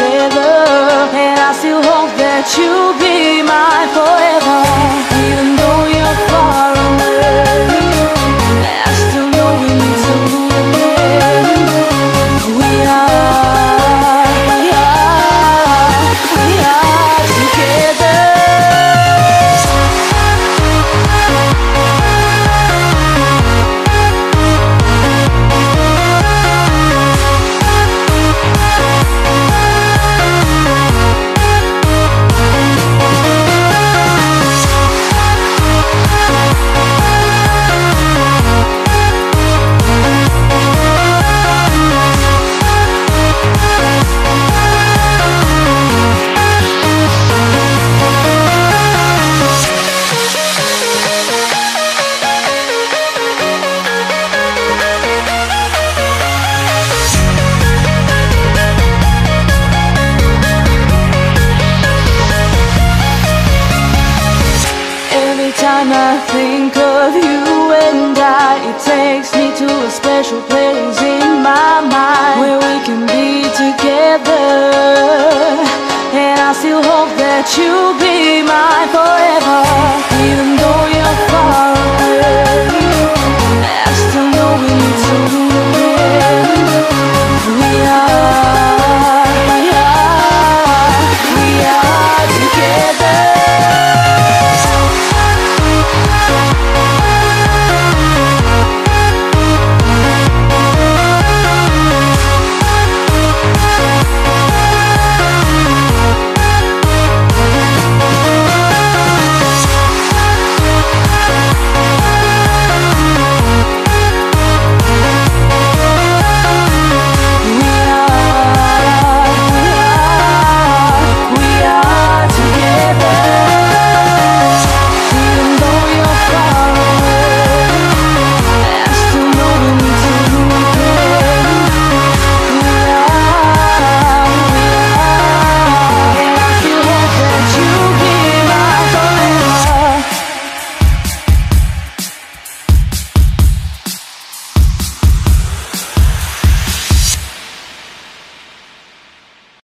together And I still hope that you'll be mine forever When I think of you and I It takes me to a special place in my mind Where we can be together. And I still hope that you'll be